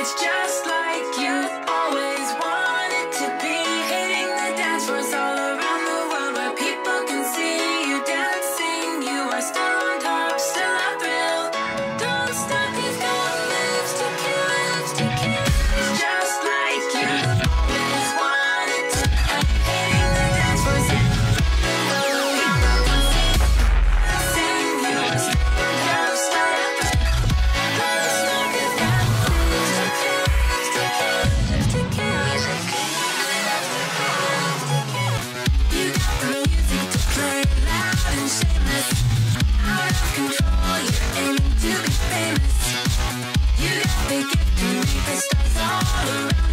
It's just like You got me the stars all around.